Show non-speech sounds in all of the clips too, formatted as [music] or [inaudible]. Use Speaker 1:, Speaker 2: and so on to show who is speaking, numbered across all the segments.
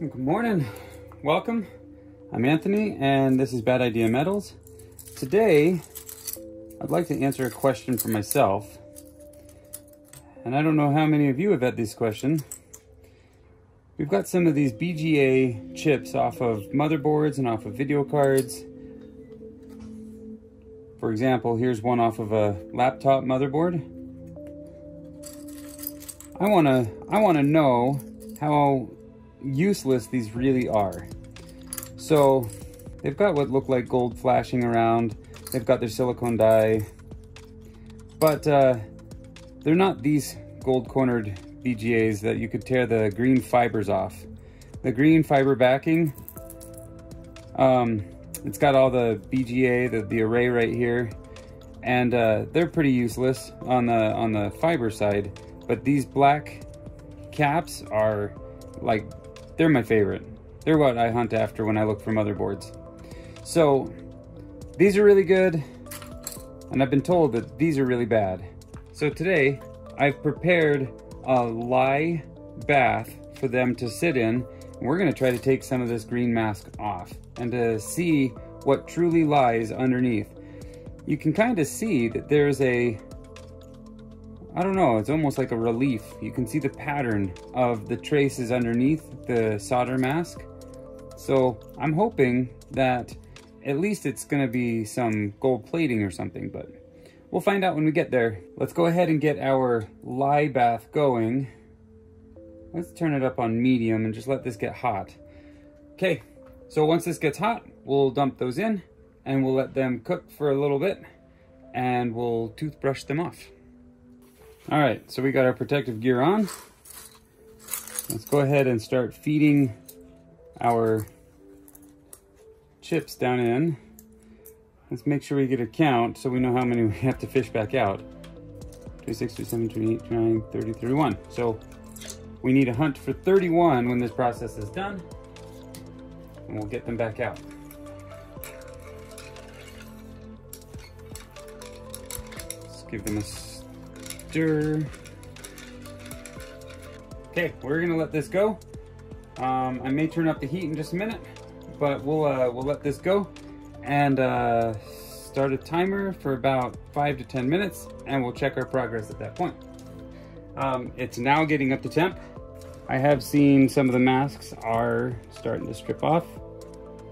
Speaker 1: Good morning. Welcome. I'm Anthony, and this is Bad Idea Metals. Today, I'd like to answer a question for myself. And I don't know how many of you have had this question. We've got some of these BGA chips off of motherboards and off of video cards. For example, here's one off of a laptop motherboard. I wanna, I wanna know how useless these really are. So they've got what look like gold flashing around. They've got their silicone die, but uh, they're not these gold cornered BGAs that you could tear the green fibers off. The green fiber backing, um, it's got all the BGA, the, the array right here, and uh, they're pretty useless on the on the fiber side. But these black caps are like they're my favorite. They're what I hunt after when I look for motherboards. So these are really good, and I've been told that these are really bad. So today I've prepared a lye bath for them to sit in. We're gonna try to take some of this green mask off and to see what truly lies underneath. You can kind of see that there's a I don't know, it's almost like a relief. You can see the pattern of the traces underneath the solder mask. So I'm hoping that at least it's gonna be some gold plating or something, but we'll find out when we get there. Let's go ahead and get our lye bath going. Let's turn it up on medium and just let this get hot. Okay, so once this gets hot, we'll dump those in and we'll let them cook for a little bit and we'll toothbrush them off. All right, so we got our protective gear on. Let's go ahead and start feeding our chips down in. Let's make sure we get a count so we know how many [laughs] we have to fish back out. 26, 27, 28, 29, 30, 31. So we need a hunt for 31 when this process is done, and we'll get them back out. Let's give them a Okay, we're gonna let this go. Um, I may turn up the heat in just a minute, but we'll uh, we'll let this go and uh, start a timer for about five to 10 minutes and we'll check our progress at that point. Um, it's now getting up to temp. I have seen some of the masks are starting to strip off.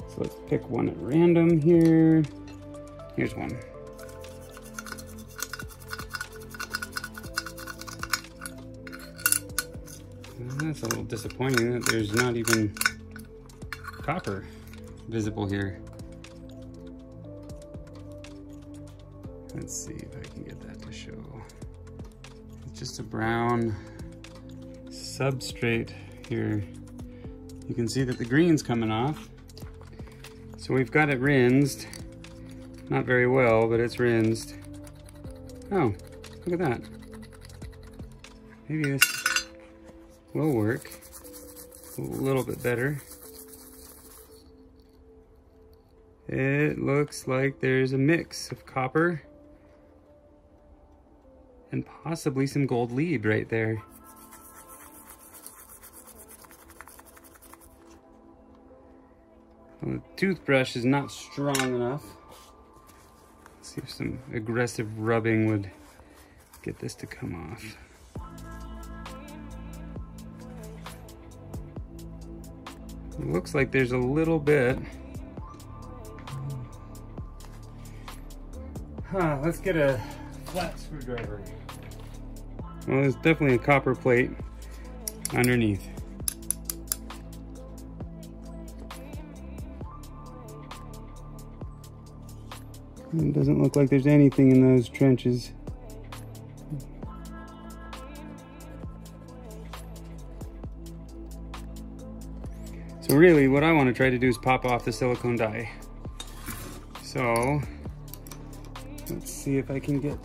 Speaker 1: So let's pick one at random here. Here's one. That's a little disappointing that there's not even copper visible here. Let's see if I can get that to show. It's just a brown substrate here. You can see that the green's coming off. So we've got it rinsed. Not very well, but it's rinsed. Oh, look at that. Maybe this will work a little bit better. It looks like there's a mix of copper and possibly some gold lead right there. Well, the toothbrush is not strong enough. Let's see if some aggressive rubbing would get this to come off. It looks like there's a little bit. Huh, let's get a flat screwdriver. Well, there's definitely a copper plate underneath. It doesn't look like there's anything in those trenches. So really what I want to try to do is pop off the silicone die. So let's see if I can get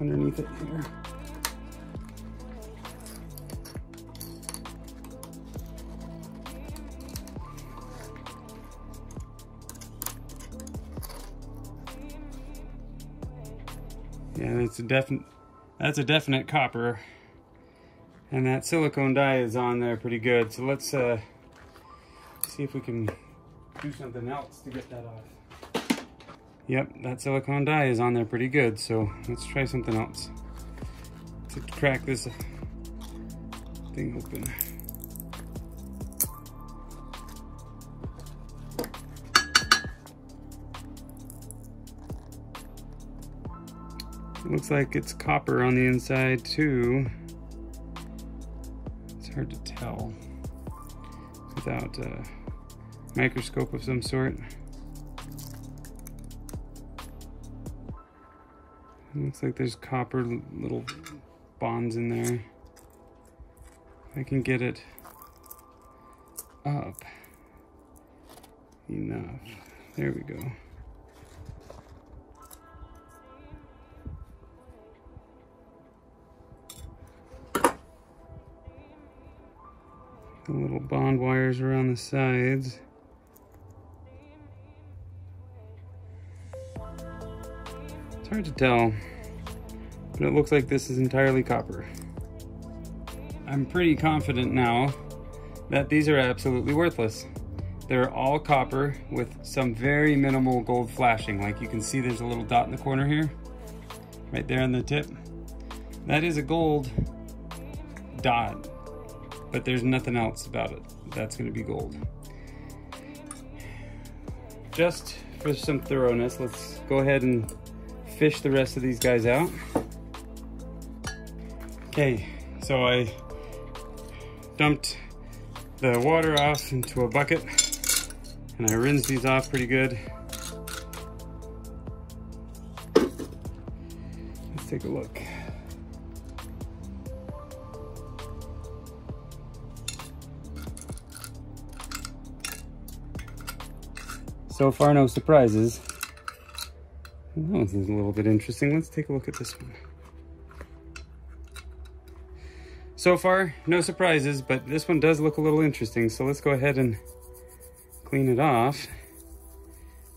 Speaker 1: underneath it here. Yeah, that's a definite that's a definite copper. And that silicone die is on there pretty good. So let's uh see if we can do something else to get that off. Yep, that silicone die is on there pretty good, so let's try something else. To crack this thing open. Looks like it's copper on the inside too. It's hard to tell without a microscope of some sort. It looks like there's copper little bonds in there. I can get it up enough. There we go. the little bond wires around the sides. It's hard to tell, but it looks like this is entirely copper. I'm pretty confident now that these are absolutely worthless. They're all copper with some very minimal gold flashing. Like you can see there's a little dot in the corner here, right there on the tip. That is a gold dot but there's nothing else about it. That's gonna be gold. Just for some thoroughness, let's go ahead and fish the rest of these guys out. Okay, so I dumped the water off into a bucket and I rinsed these off pretty good. Let's take a look. So far, no surprises. This is a little bit interesting. Let's take a look at this one. So far, no surprises, but this one does look a little interesting. So let's go ahead and clean it off.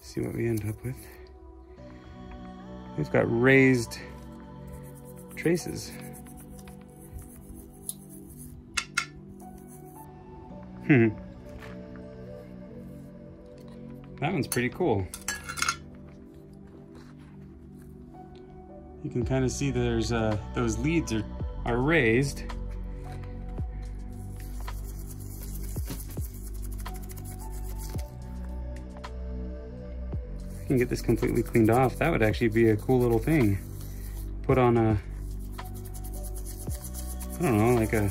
Speaker 1: See what we end up with. We've got raised traces. Hmm. That one's pretty cool. You can kind of see there's uh, those leads are, are raised. I can get this completely cleaned off. That would actually be a cool little thing. Put on a, I don't know, like a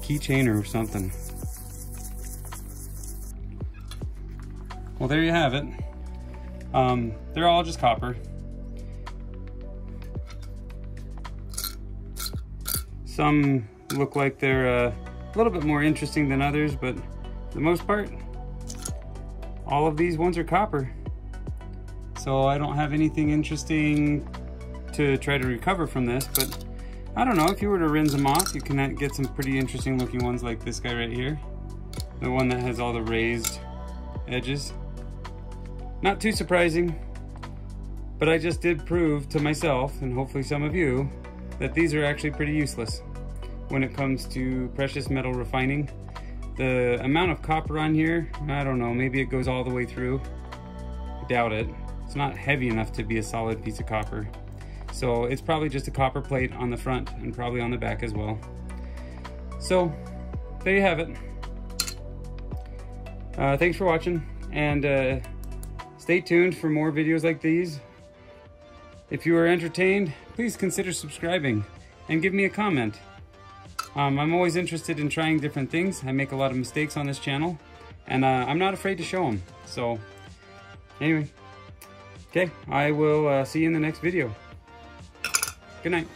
Speaker 1: keychain or something. Well, there you have it. Um, they're all just copper. Some look like they're uh, a little bit more interesting than others, but for the most part, all of these ones are copper. So I don't have anything interesting to try to recover from this, but I don't know, if you were to rinse them off, you can get some pretty interesting looking ones like this guy right here. The one that has all the raised edges. Not too surprising, but I just did prove to myself, and hopefully some of you, that these are actually pretty useless when it comes to precious metal refining. The amount of copper on here, I don't know, maybe it goes all the way through. I doubt it. It's not heavy enough to be a solid piece of copper. So it's probably just a copper plate on the front and probably on the back as well. So there you have it. Uh, thanks for watching and uh, Stay tuned for more videos like these. If you are entertained, please consider subscribing and give me a comment. Um, I'm always interested in trying different things. I make a lot of mistakes on this channel, and uh, I'm not afraid to show them. So, anyway, okay, I will uh, see you in the next video. Good night.